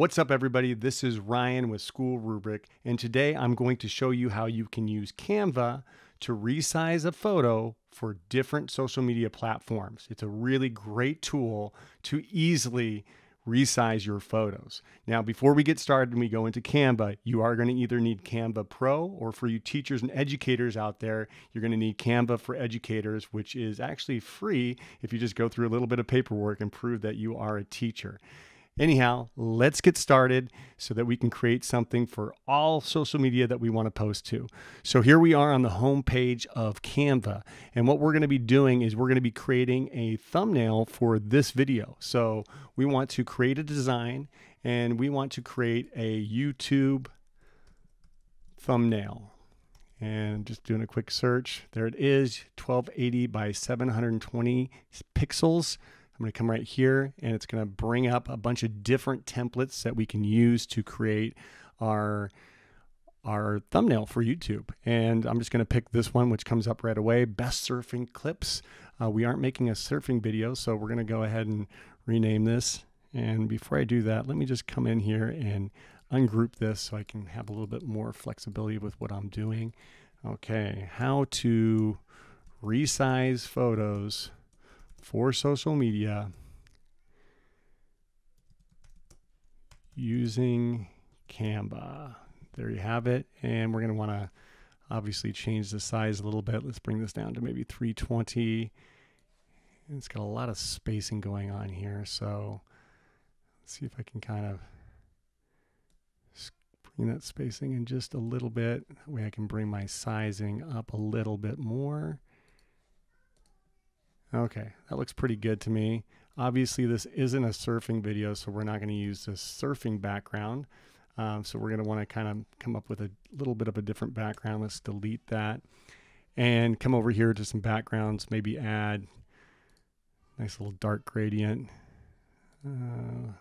What's up, everybody? This is Ryan with School Rubric, and today I'm going to show you how you can use Canva to resize a photo for different social media platforms. It's a really great tool to easily resize your photos. Now, before we get started and we go into Canva, you are going to either need Canva Pro or for you teachers and educators out there, you're going to need Canva for Educators, which is actually free if you just go through a little bit of paperwork and prove that you are a teacher. Anyhow, let's get started so that we can create something for all social media that we want to post to. So here we are on the home page of Canva. And what we're going to be doing is we're going to be creating a thumbnail for this video. So we want to create a design and we want to create a YouTube thumbnail. And just doing a quick search, there it is 1280 by 720 pixels. I'm going to come right here and it's going to bring up a bunch of different templates that we can use to create our our thumbnail for YouTube. And I'm just going to pick this one, which comes up right away, best surfing clips. Uh, we aren't making a surfing video, so we're going to go ahead and rename this. And before I do that, let me just come in here and ungroup this so I can have a little bit more flexibility with what I'm doing. Okay, how to resize photos for social media using Canva. There you have it. And we're going to want to obviously change the size a little bit. Let's bring this down to maybe 320. It's got a lot of spacing going on here. So let's see if I can kind of bring that spacing in just a little bit. That way I can bring my sizing up a little bit more. Okay, that looks pretty good to me. Obviously, this isn't a surfing video, so we're not going to use the surfing background. Um, so we're going to want to kind of come up with a little bit of a different background. Let's delete that and come over here to some backgrounds, maybe add nice little dark gradient. Uh,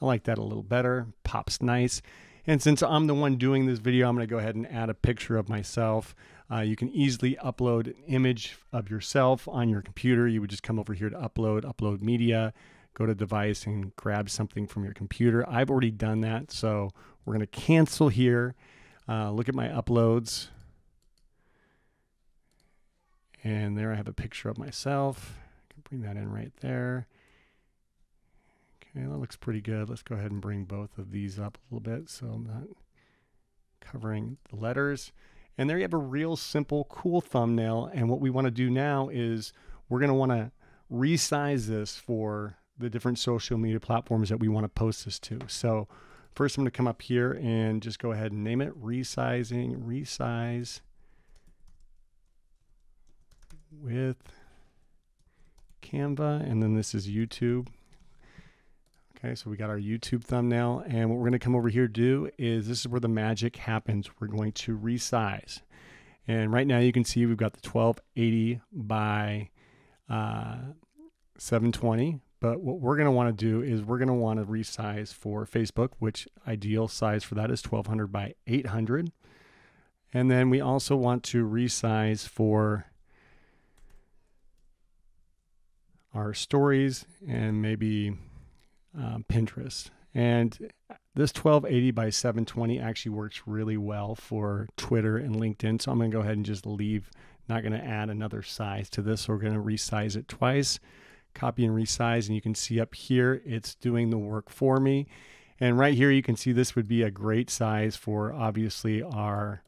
I like that a little better. Pops nice. And since I'm the one doing this video, I'm going to go ahead and add a picture of myself. Uh, you can easily upload an image of yourself on your computer. You would just come over here to upload, upload media, go to device and grab something from your computer. I've already done that. So we're going to cancel here. Uh, look at my uploads. And there I have a picture of myself. I can bring that in right there. Okay, that looks pretty good. Let's go ahead and bring both of these up a little bit so I'm not covering the letters. And there you have a real simple, cool thumbnail. And what we want to do now is we're going to want to resize this for the different social media platforms that we want to post this to. So first I'm going to come up here and just go ahead and name it resizing, resize with Canva. And then this is YouTube. Okay, so we got our YouTube thumbnail, and what we're going to come over here do is this is where the magic happens. We're going to resize. And right now you can see we've got the 1280 by uh, 720. But what we're going to want to do is we're going to want to resize for Facebook, which ideal size for that is 1200 by 800. And then we also want to resize for our stories and maybe um, Pinterest. And this 1280 by 720 actually works really well for Twitter and LinkedIn. So I'm going to go ahead and just leave, not going to add another size to this. So we're going to resize it twice, copy and resize. And you can see up here, it's doing the work for me. And right here, you can see this would be a great size for obviously our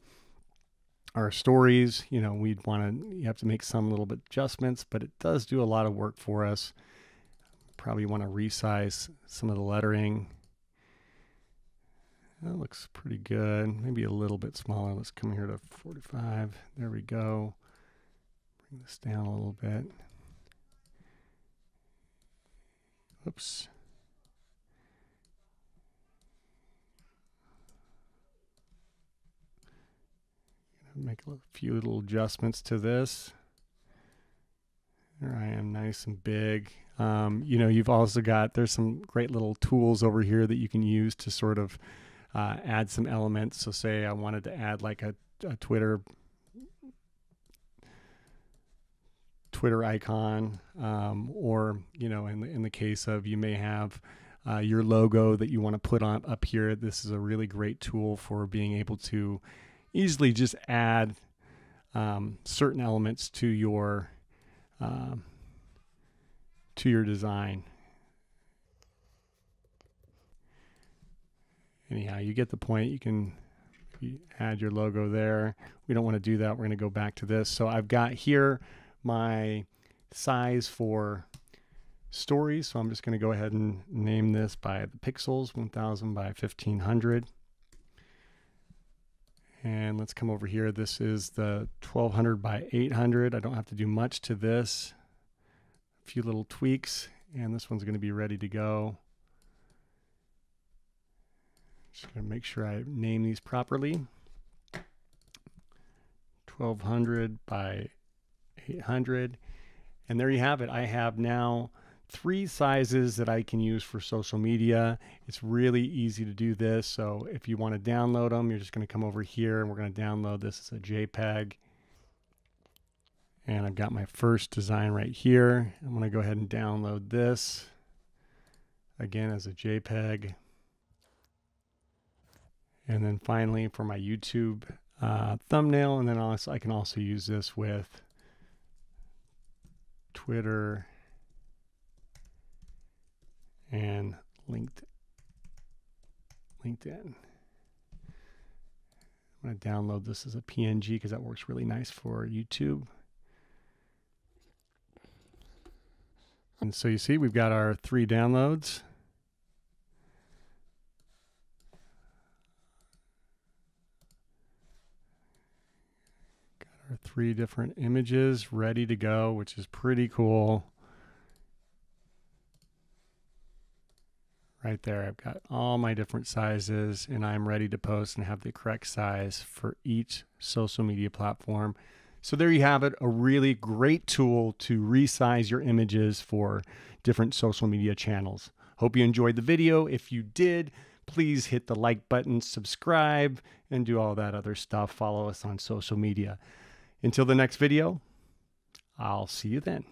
our stories. You know, we'd want to, you have to make some little bit adjustments, but it does do a lot of work for us probably want to resize some of the lettering. That looks pretty good. Maybe a little bit smaller. Let's come here to 45. There we go. Bring this down a little bit. Oops. Make a few little adjustments to this. There I am, nice and big. Um, you know, you've also got, there's some great little tools over here that you can use to sort of uh, add some elements. So say I wanted to add like a, a Twitter Twitter icon, um, or you know, in the, in the case of you may have uh, your logo that you want to put on up here. This is a really great tool for being able to easily just add um, certain elements to your um, to your design. Anyhow, you get the point. You can add your logo there. We don't want to do that. We're going to go back to this. So I've got here my size for stories. So I'm just going to go ahead and name this by the pixels, 1000 by 1500. And let's come over here. This is the 1200 by 800. I don't have to do much to this. Few little tweaks, and this one's going to be ready to go. Just going to make sure I name these properly. 1200 by 800. And there you have it. I have now three sizes that I can use for social media. It's really easy to do this. So if you want to download them, you're just going to come over here and we're going to download this as a JPEG. And I've got my first design right here. I'm to go ahead and download this again as a JPEG. And then finally for my YouTube uh, thumbnail, and then also I can also use this with Twitter and linked LinkedIn. I'm going to download this as a PNG because that works really nice for YouTube. And so you see we've got our three downloads. Got our three different images ready to go, which is pretty cool. right there. I've got all my different sizes and I'm ready to post and have the correct size for each social media platform. So there you have it, a really great tool to resize your images for different social media channels. Hope you enjoyed the video. If you did, please hit the like button, subscribe, and do all that other stuff. Follow us on social media. Until the next video, I'll see you then.